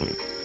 Mm.